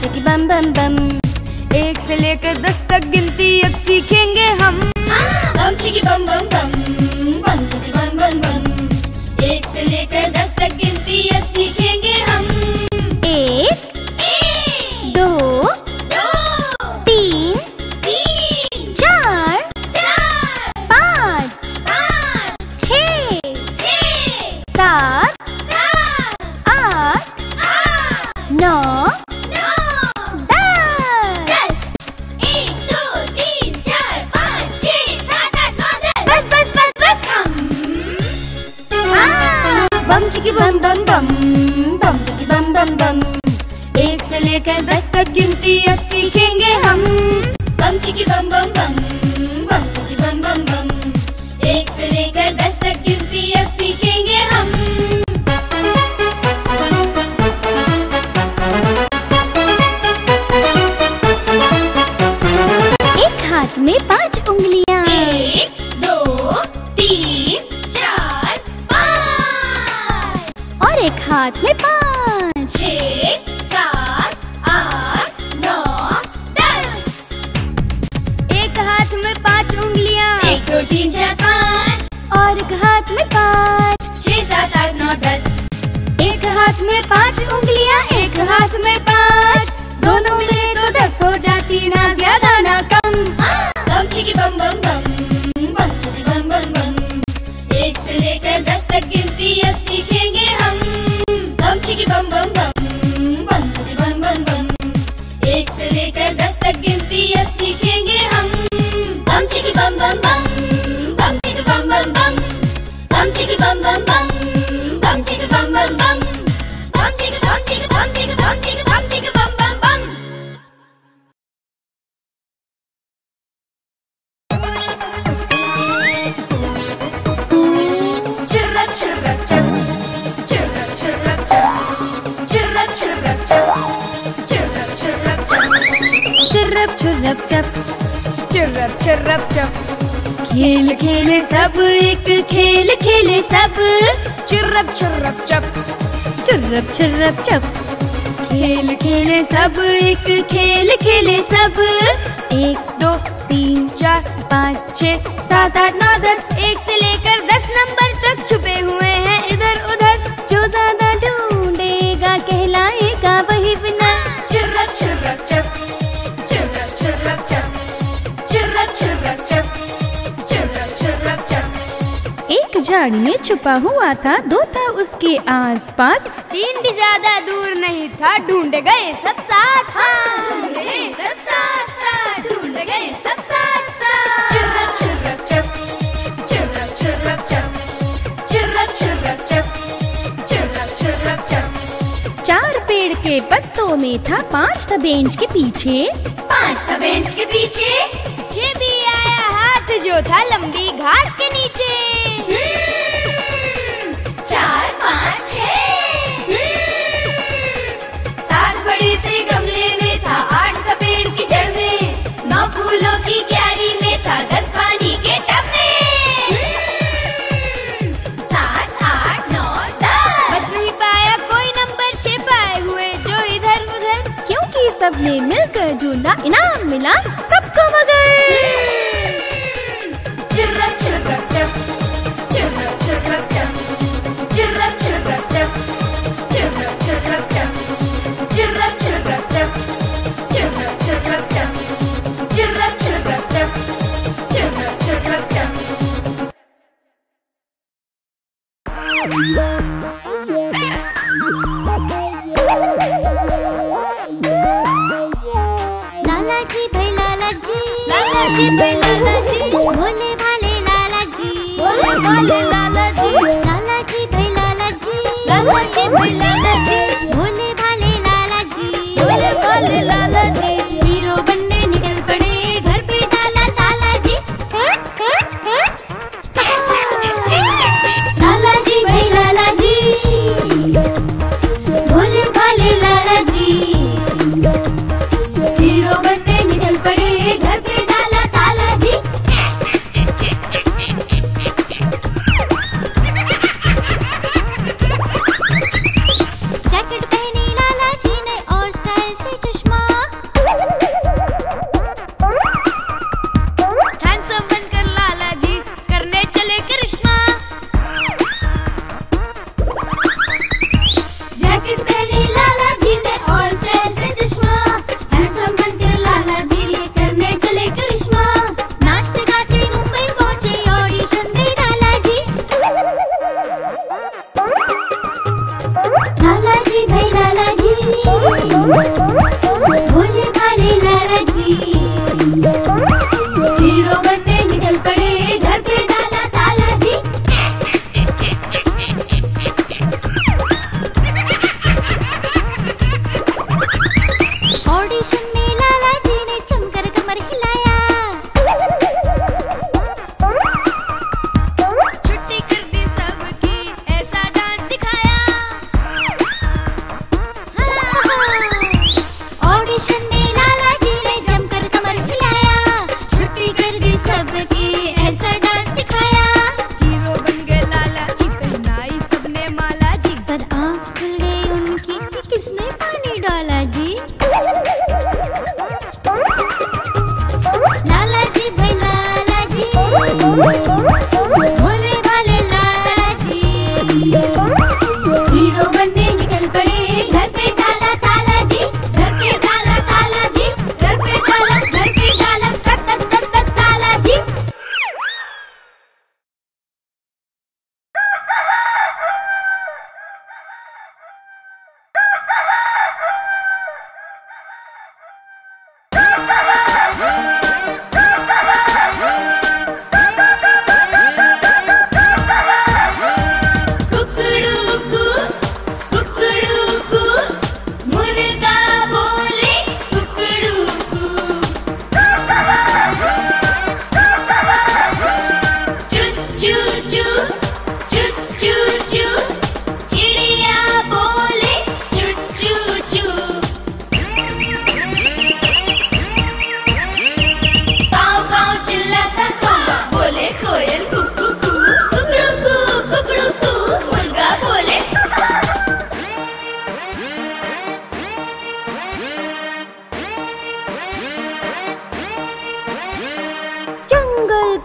चिकी बम बम बम। एक से लेकर दस तक गिनती, अब सीखेंगे हम। हाँ, बम चिकी बम बम बम बम चिकी बम बम बम। एक से लेकर Martina's. चर्रप चर्रप चप खेल खेले सब एक खेल खेले सब। चिर्रप चर्रप चप चर्रप चर्रप चप खेल खेले सब एक खेल खेले सब। एक दो तीन चार पाँच छः सात आठ नौ दस। झाड़ी में छुपा हुआ था दो था उसके आसपास तीन भी ज़्यादा दूर नहीं था ढूंढ गए सब साथ चार पेड़ के पत्तों में था पाँच था बेंच के पीछे पाँच था बेंच के पीछे पीछे भी आया हाथ जो था लंबी घास क्यारी में सरगस पानी के टब सात, आठ, नौ बच नहीं पाया कोई नंबर छिपाए हुए जो इधर उधर क्योंकि सबने मिलकर ढूंढा इनाम मिला।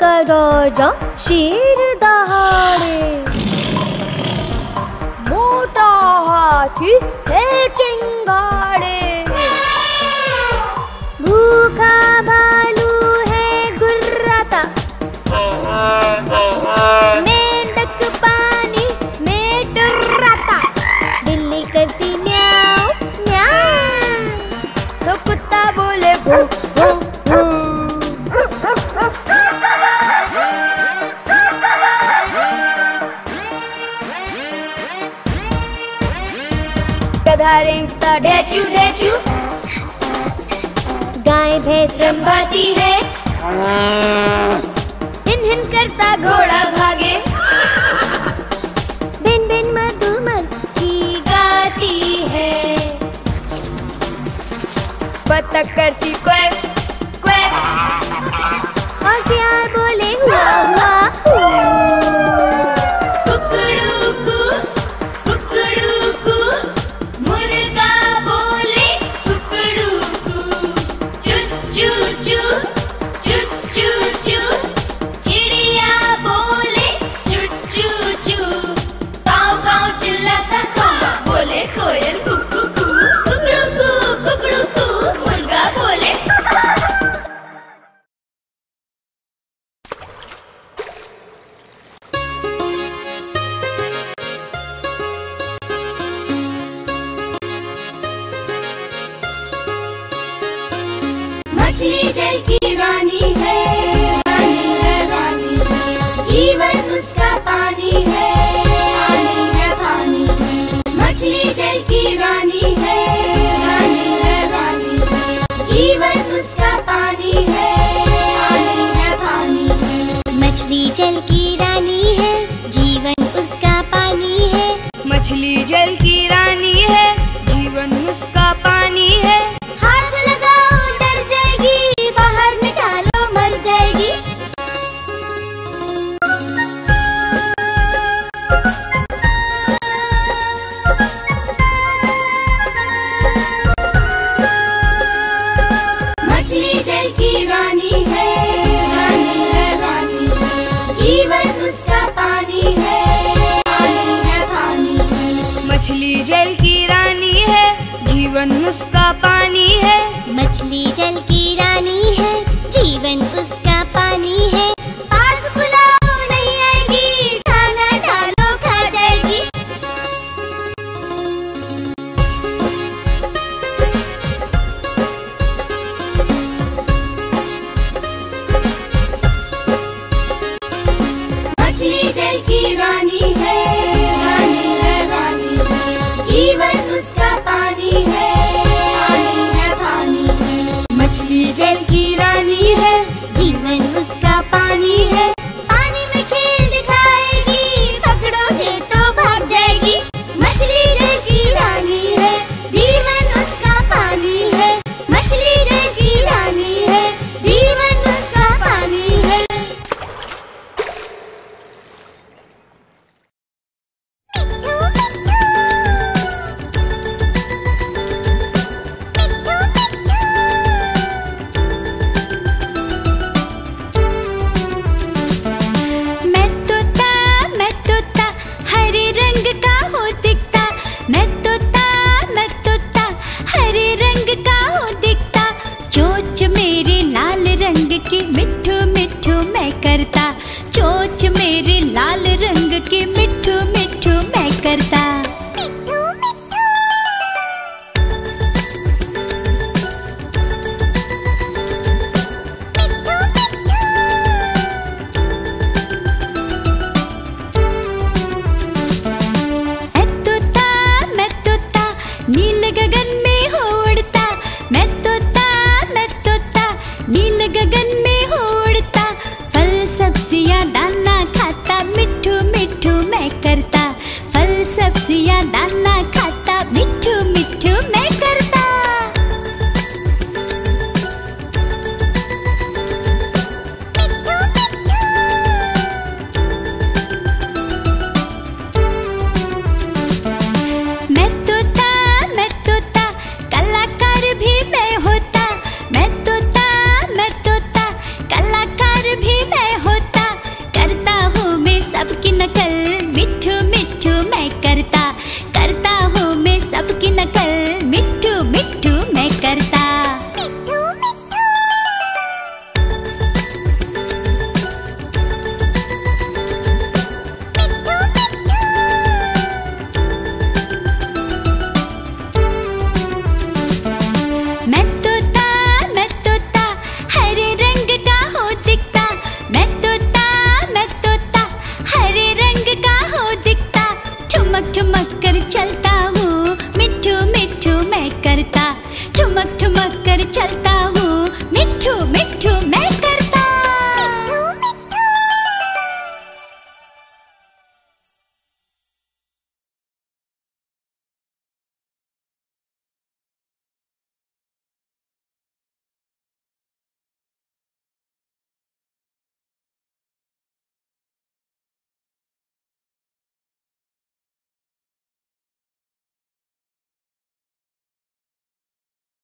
का राजा शेर 咦诶 धारें ढेचू ढेचू गाय, भैंस संभाती है। हिन हिन करता घोड़ा भागे। बिन बिन मधुमक्खी गाती है। पतक करती कोई मछली जल की मछली जल की रानी है, जीवन उसका पानी है। मछली जल की रानी है, जीवन उसका